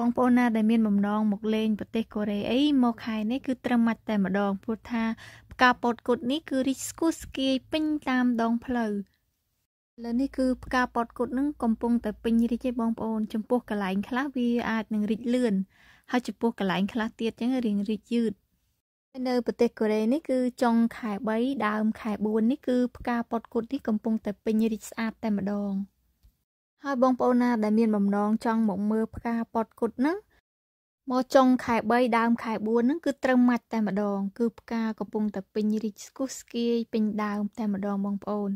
បងប្អូនណាដែលមានបំណងមកលេងប្រទេសកូរ៉េអីមកខែនេះគឺត្រឹមម៉ាច់តែម្ដងព្រោះថាផ្កាពតគុតនេះគឺរីកស្គុះស្គាយពេញតាមដងផ្លូវឥឡូវនេះគឺផ្កាពតគុតនឹងកំពុងតែពេញរីកឯបងប្អូនចំពោះកន្លែងខ្លះវាអាចនឹងរីកលឿនហើយចំពោះកន្លែងខ្លះទៀតចឹងរៀងរីកយឺតនៅប្រទេសកូរ៉េនេះគឺចុងខែ3ដើមខែ4នេះគឺផ្កាពតគុតនេះកំពុងតែពេញរីកស្អាតតែម្ដង ហើយបងប្អូនណាដែលមានបំណងចង់មកមើលផ្កាពតគុតហ្នឹងមកចុងខែ3ដើមខែ4ហ្នឹងគឺត្រឹមម៉ាច់តែម្ដង គឺផ្កាកំពុងតែពេញរីកស្គុះស្គាយពេញដើមតែម្ដងបងប្អូន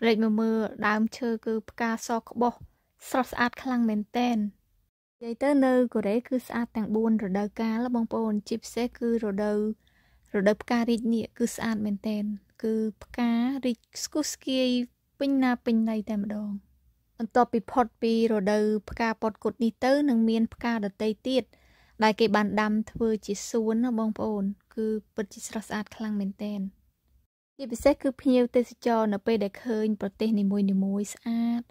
ក្រេកមកមើលដើមឈើគឺផ្កាសក្បោះស្រស់ស្អាតខ្លាំងមែនតែននិយាយទៅនៅកូរ៉េគឺស្អាតទាំង4រដូវកាលបងប្អូនជាពិសេសគឺរដូវរដូវផ្ការីកនេះគឺស្អាតមែនតែនគឺផ្ការីកស្គុះស្គាយពេញណាពេញណីតែម្ដង បន្ទាប់ពីផុតពីរដូវផ្កាពតគុតនេះទៅនឹងមានផ្កាដតីទៀតដែលគេបានដាំធ្វើជាសួនណាបងប្អូន គឺពិតជាស្រស់ស្អាតខ្លាំងមែនទែនជាពិសេសគឺភ្ញៀវទេសចរនៅពេលដែលឃើញប្រទេសនីមួយៗស្អាត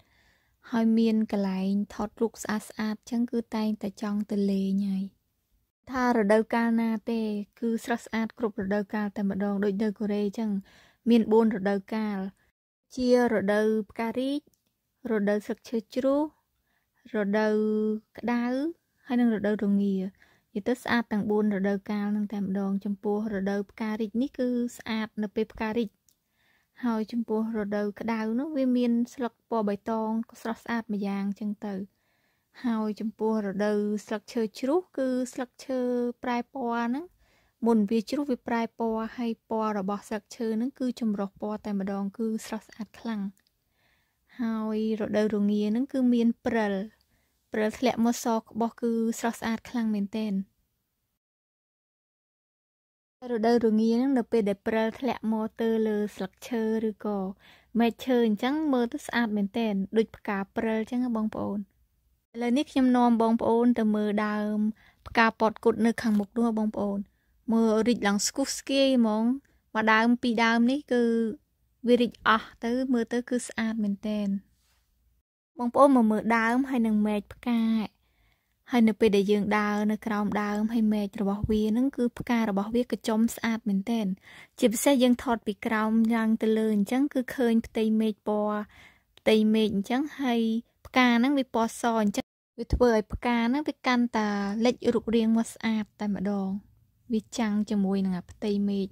ហើយមានកន្លែងថតរូបស្អាតស្អាតចឹងគឺតែងតែចង់ទៅលេងហើយថារដូវកាលណាទេ គឺស្រស់ស្អាតគ្រប់រដូវកាលតែម្ដងដូចនៅកូរ៉េចឹងមាន4រដូវកាលជារដូវផ្ការីក រដូវស្លឹកឈើជ្រុះរដូវក្តៅហើយនិងរដូវរងានិយាយទៅស្អាតទាំង4រដូវកាលនឹងតែម្ដងចំពោះរដូវផ្ការីកនេះគឺស្អាតនៅពេលផ្ការីកហើយចំពោះរដូវក្តៅនោះវាមានស្លឹកពណ៌បៃតងក៏ស្រស់ស្អាតម្យ៉ាងចឹងទៅហើយចំពោះរដូវស្លឹកឈើជ្រុះគឺស្លឹកឈើប្រែពណ៌ហ្នឹងមុនវាជ្រុះវាប្រែពណ៌ហើយពណ៌របស់ស្លឹកឈើហ្នឹងគឺចម្រុះពណ៌តែម្ដងគឺស្រស់ស្អាតខ្លាំង ហើយរដូវរងាហ្នឹងគឺមានព្រិលព្រិលធ្លាក់មកសក្បោះគឺស្រស់ស្អាតខ្លាំងមែនទែនរដូវរងាហ្នឹងនៅពេលដែលព្រិលធ្លាក់មកទៅលើស្លឹកឈើឬក៏មែកឈើអញ្ចឹងមើលទៅស្អាតមែនទែនដូចផ្កាព្រិលអញ្ចឹងបងប្អូនឥឡូវនេះខ្ញុំនាំបងប្អូនទៅមើលដើម ផ្កាពតគុតនៅខាងមុខនោះបងប្អូនមើលរីកឡើងស្គុះស្គាយហ្មងមកដើមពីដើមនេះគឺ វារីកអស់ទៅមើលទៅគឺស្អាតមែនតែនបងប្អូនមកមើលដើមហើយនឹងមែកផ្កាហើយនៅពេលដែលយើងដើរនៅក្រោមដើមហើយមែករបស់វានឹងគឺផ្ការបស់វាក៏ចំស្អាតមែនតែនជាពិសេសយើងថតពីក្រោមយ៉ាងទៅលើអញ្ចឹងគឺឃើញផ្ទៃមេឃពណ៌ផ្ទៃមេឃអញ្ចឹងហើយផ្កាហ្នឹងវាពណ៌សអញ្ចឹងវាធ្វើឲ្យផ្កាហ្នឹងវាកាន់តែលេចរូបរាងមកស្អាតតែម្ដងវាចាំងជាមួយនឹងផ្ទៃមេឃ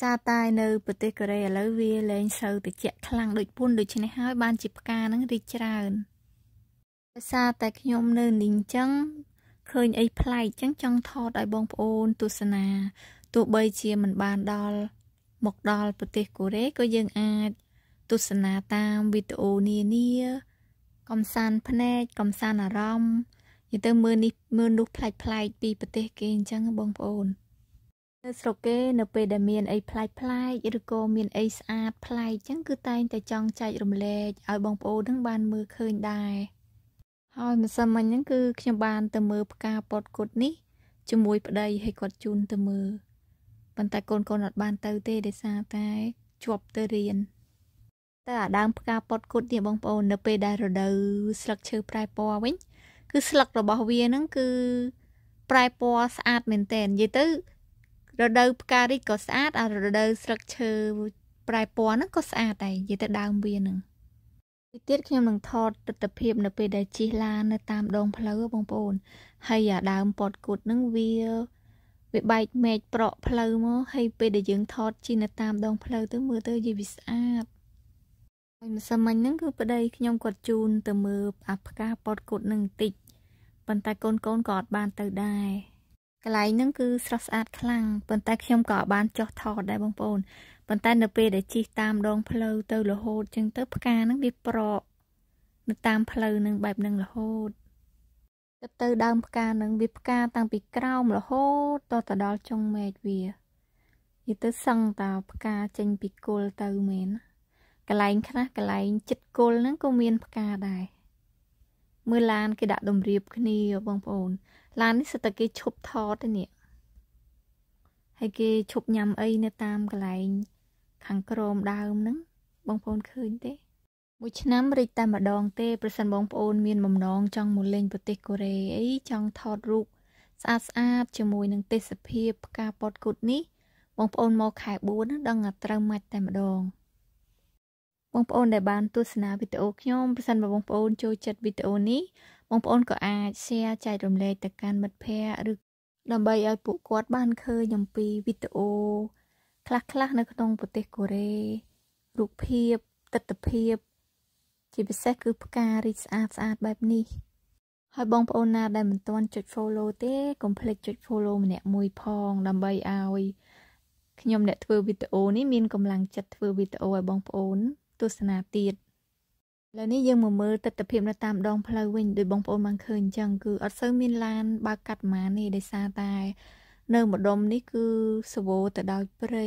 សារតែនៅប្រទេសកូរ៉េឥឡូវវាលែងសូវត្រជាក់ខ្លាំងដូចពុនដូច្នេះហើយបានជាផ្កាហ្នឹងរីកច្រើនដោយសារតែខ្ញុំនៅនេះអញ្ចឹងឃើញអីប្លែកអញ្ចឹងចង់ថតឲ្យបងប្អូនទស្សនាទោះបីជាមិនបានដល់មកដល់ប្រទេសកូរ៉េក៏យើងអាចទស្សនាតាមវីដេអូនានាកំសាន្តភ្នែកកំសាន្តអារម្មណ៍និយាយទៅមើលនេះមើលនោះប្លែកប្លែកពីប្រទេសគេអញ្ចឹងបងប្អូន នៅស្រុកគេនៅពេលដែលមានអីប្លែកប្លែកឬក៏មានអីស្អាតប្លែកអញ្ចឹងគឺតែងតែចង់ចែករំលែកឲ្យបងប្អូននឹងបានមើលឃើញដែរហើយម្សិលមិញហ្នឹងគឺខ្ញុំបានទៅមើលផ្កាពតគុតនេះជាមួយប្តីឲ្យគាត់ជូនទៅមើលប៉ុន្តែកូនកូនអត់បានទៅទេដោយសារតែជាប់ទៅរៀនតែអាដើមផ្កាពតគុតនេះបងប្អូននៅពេលដែលរដូវស្លឹកឈើប្រែពណ៌វិញ គឺស្លឹករបស់វាហ្នឹងគឺប្រែពណ៌ស្អាតមែនតើនិយាយទៅ រដូវផ្ការីកក៏ស្អាតអារដូវស្លឹកឈើប្រែពណ៌ហ្នឹងក៏ស្អាតដែរនិយាយទៅដើមវាហ្នឹងទីទៀតខ្ញុំនឹងថតទស្សនភាពនៅពេលដែលជិះឡាននៅតាមដងផ្លូវបងប្អូនហើយអាដើមពតគុតហ្នឹងវាវាបែកមែកប្រក់ផ្លូវមកហើយពេលដែលយើងថតជិះនៅតាមដងផ្លូវទៅមើលទៅយីវាស្អាតហើយម្សិលមិញហ្នឹងគឺប្តីខ្ញុំគាត់ជូនទៅមើលអាផ្កាពតគុតហ្នឹងបន្តិចប៉ុន្តែកូនកូនក៏អត់បានទៅដែរ កន្លែងហ្នឹងគឺស្រស់ស្អាតខ្លាំងប៉ុន្តែខ្ញុំក៏បានចុះថតដែរបងប្អូនប៉ុន្តែនៅពេលដែលជិះតាមដងផ្លូវទៅរហូតចឹងទៅផ្កាហ្នឹងវាប្រកនៅតាមផ្លូវហ្នឹងបែបហ្នឹងរហូតទៅទៅដើមផ្កាហ្នឹងវាផ្កាតាំងពីក្រោមរហូតតទៅដល់ចុងមែកវានិយាយទៅសឹងតាផ្កាចេញពីគល់ទៅមែនកន្លែងខ្លះកន្លែងចិត្តគល់ហ្នឹងក៏មានផ្កាដែរមើលឡានគេដាក់តម្រៀបគ្នាបងប្អូន ឡាននេះសិតតែគេឈប់ថតទេនេះហើយគេឈប់ញ៉ាំអីនៅតាមកន្លែង ខាងក្រោមដើមហ្នឹងបងប្អូនឃើញទេ មួយឆ្នាំរីកតែម្ដងទេប្រសិនបងប្អូនមានបំណងចង់មកលេងប្រទេសកូរ៉េអីចង់ថតរូបស្អាតស្អាតជាមួយនឹងទេសភាពផ្កាពតគុតនេះបងប្អូនមកខែ4ដឹងតែត្រូវមាច់តែម្ដងបងប្អូនដែលបានទស្សនាវីដេអូខ្ញុំប្រសិនបើបងប្អូនចូលចិត្តវីដេអូនេះ បងប្អូនក៏អាច share ចែករំលែកទៅកាន់មិត្តភ័ក្តិឬដើម្បីឲ្យពួកគាត់បានឃើញអំពីវីដេអូខ្លះៗនៅក្នុងប្រទេសកូរ៉េរូបភាពទស្សនភាព ជាពិសេសគឺផ្ការីកស្អាតស្អាតបែបនេះហើយបងប្អូនណាដែលមិនទាន់ចុច follow ទេកុំភ្លេចចុច follow ម្នាក់មួយផងដើម្បីឲ្យខ្ញុំអ្នកធ្វើវីដេអូនេះមានកម្លាំងចិត្តធ្វើវីដេអូឲ្យបងប្អូន ទស្សនាទៀត ឥឡូវនេះយើងមកមើលទស្សនវិជ្ជានៅតាមដងផ្លូវវិញដោយបងប្អូនបានឃើញអញ្ចឹងគឺអត់សូវមានឡានបើកកាត់ម៉ានេះដោយសារតែនៅម្ដុំនេះគឺសវោទៅដោយព្រៃ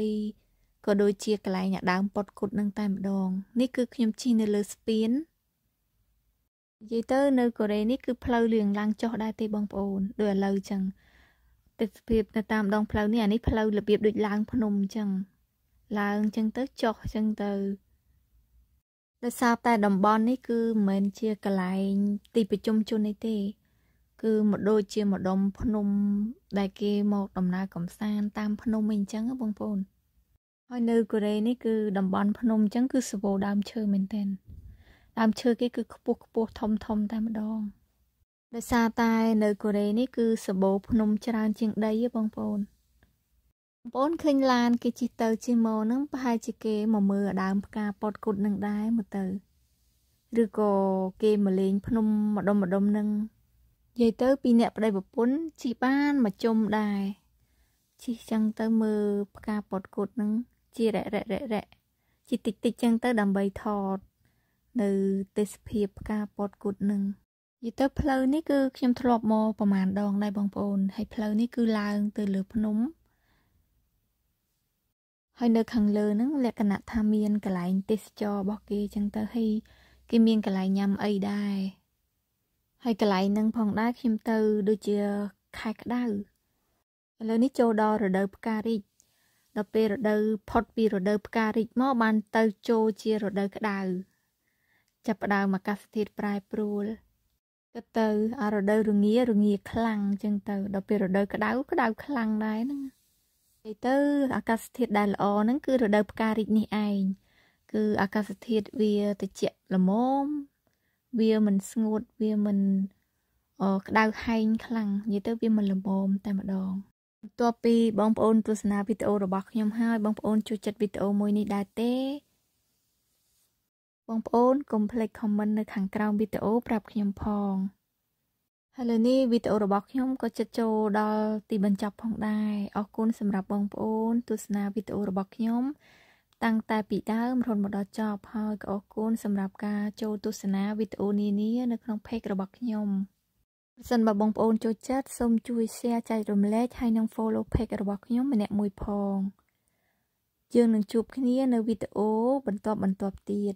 ក៏ដូចជាកន្លែងអាដើមពតគុតនឹងតែម្ដង នេះគឺខ្ញុំជិះនៅលើស្ពាននិយាយទៅនៅកូរ៉េនេះគឺផ្លូវលឿងឡើងចុះដែរទេបងប្អូនដូចឥឡូវអញ្ចឹងទេសភាពនៅតាមដងផ្លូវនេះអានេះផ្លូវរបៀបដូចឡើងភ្នំអញ្ចឹងឡើងអញ្ចឹងទៅចុះអញ្ចឹងទៅ ដោយសារតែតំបន់នេះគឺមិនមែនជាកន្លែងទីប្រជុំជននេះទេ គឺមកដូចជាម្ដុំភ្នំ ដែលគេមកដំណើរកំសាន្តតាមភ្នំអីអញ្ចឹងបងប្អូនហើយនៅកូរ៉េនេះគឺតំបន់ភ្នំអញ្ចឹងគឺសវោដើមឈើមែនទែនដើមឈើគេគឺខ្ពស់ខ្ពស់ធំធំតែម្ដងដោយសារតែនៅកូរ៉េនេះគឺសបោភ្នំច្រើនជាងដីបងប្អូន បងប្អូនឃើញឡានគេជិះទៅជិះមកហ្នឹងប្រហែលជាគេមកមើលដើមផ្កាពតគុតនឹងដែរមកទៅឬក៏គេមកលេងភ្នំម្ដុំម្ដុំនឹងនិយាយទៅពីអ្នកប្តីប្រពន្ធជិះបានមកជុំដែរជិះចឹងទៅមើលផ្កាពតគុតនឹងជារ៉រ៉រ៉រ៉ជិះតិចតិចចឹងទៅដើម្បីថត នៅទេសភាពផ្កាពតគុតនឹងនិយាយទៅផ្លូវនេះគឺខ្ញុំធ្លាប់មកប្រហែលដងដែរបងប្អូនហើយផ្លូវនេះគឺឡើងទៅលើភ្នំ ហើយនៅខាងលើហ្នឹងលក្ខណៈថាមានកន្លែងទេសចររបស់គេចឹងទៅហើយគេមានកន្លែងញ៉ាំអីដែរហើយកន្លែងហ្នឹងផងដែរខ្ញុំទៅដូចជាខែក្តៅឥឡូវនេះចូលដល់រដូវផ្ការីកដល់ពេលរដូវផុតពីរដូវផ្ការីកមកបានទៅចូលជារដូវក្តៅចាប់ផ្ដើមអាកាសធាតុប្រែប្រួលក៏ទៅអារដូវរងារងាខ្លាំងអញ្ចឹងទៅដល់ពេលរដូវក្តៅក្តៅខ្លាំងដែរហ្នឹង និយាយទៅអាកាសធាតុដែលល្អហ្នឹងគឺរដូវផ្ការីកនេះឯងគឺអាកាសធាតុវាត្រជាក់ល្មមវាមិនស្ងួតវាមិនអក្តៅហែងខ្លាំងនិយាយទៅវាមិនល្មមតែម្ដងបន្ទាប់ពីបងប្អូនទស្សនាវីដេអូរបស់ខ្ញុំហើយបងប្អូនចូលចិត្តវីដេអូមួយនេះដែរទេបងប្អូនកុំភ្លេច comment នៅខាងក្រោមវីដេអូប្រាប់ខ្ញុំផង ហើយលើនេះវីដេអូរបស់ខ្ញុំក៏ជិតចូលដល់ទីបញ្ចប់ផងដែរអរគុណសម្រាប់បងប្អូន ទស្សនាវីដេអូរបស់ខ្ញុំ តាំងតែពីដើមរហូតមកដល់ចប់ហើយក៏អរគុណសម្រាប់ការចូលទស្សនាវីដេអូនានានៅក្នុង page របស់ខ្ញុំប្រសិនបើបងប្អូនចូលចិត្តសូមជួយ share ចែករំលែកហើយនិង follow page របស់ខ្ញុំម្នាក់មួយផងយើងនឹងជួបគ្នានៅវីដេអូបន្តបន្ទាប់ទៀត